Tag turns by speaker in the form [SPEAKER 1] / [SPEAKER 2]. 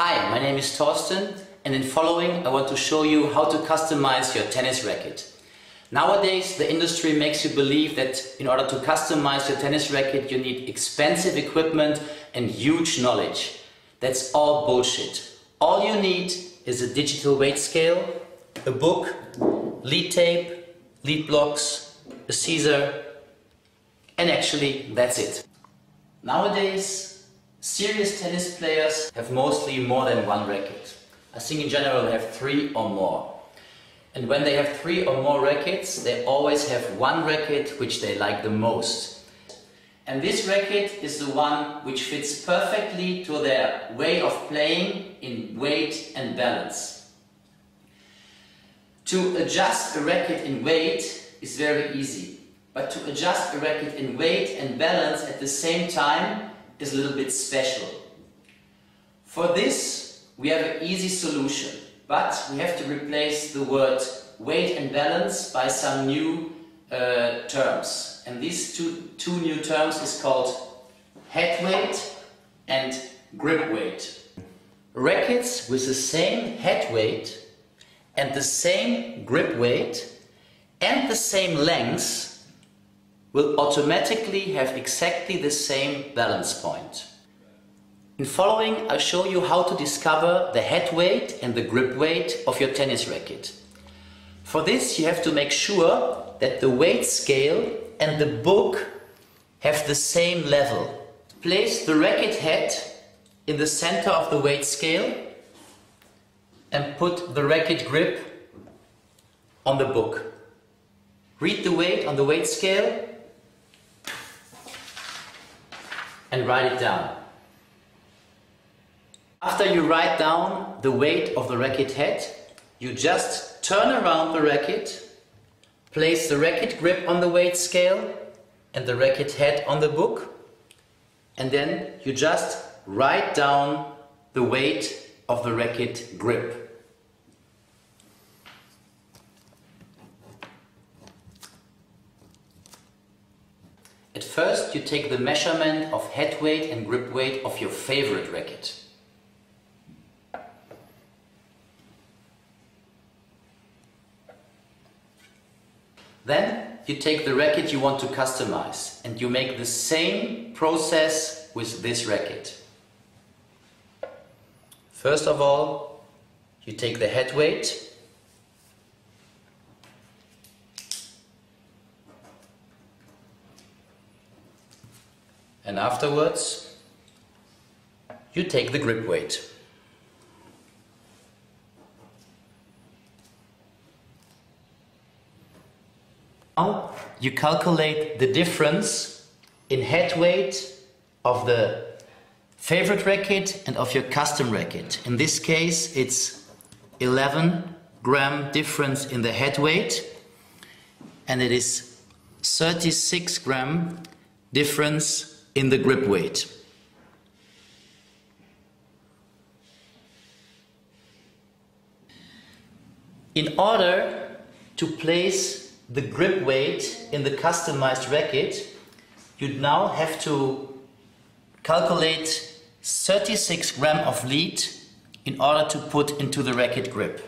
[SPEAKER 1] Hi, my name is Thorsten and in following I want to show you how to customize your tennis racket. Nowadays the industry makes you believe that in order to customize your tennis racket you need expensive equipment and huge knowledge. That's all bullshit. All you need is a digital weight scale, a book, lead tape, lead blocks, a Caesar and actually that's it. Nowadays Serious tennis players have mostly more than one racket. I think in general they have three or more. And when they have three or more rackets, they always have one racket which they like the most. And this racket is the one which fits perfectly to their way of playing in weight and balance. To adjust a racket in weight is very easy. But to adjust a racket in weight and balance at the same time is a little bit special. For this, we have an easy solution, but we have to replace the word weight and balance by some new uh, terms. And these two, two new terms is called head weight and grip weight. Rackets with the same head weight and the same grip weight and the same length will automatically have exactly the same balance point. In following, I'll show you how to discover the head weight and the grip weight of your tennis racket. For this, you have to make sure that the weight scale and the book have the same level. Place the racket head in the center of the weight scale and put the racket grip on the book. Read the weight on the weight scale and write it down. After you write down the weight of the racket head, you just turn around the racket, place the racket grip on the weight scale and the racket head on the book, and then you just write down the weight of the racket grip. At first you take the measurement of head weight and grip weight of your favorite racket. Then you take the racket you want to customize and you make the same process with this racket. First of all, you take the head weight and afterwards you take the grip weight. Now you calculate the difference in head weight of the favorite racket and of your custom racket. In this case it's 11 gram difference in the head weight and it is 36 gram difference in the grip weight. In order to place the grip weight in the customized racket, you now have to calculate 36 gram of lead in order to put into the racket grip.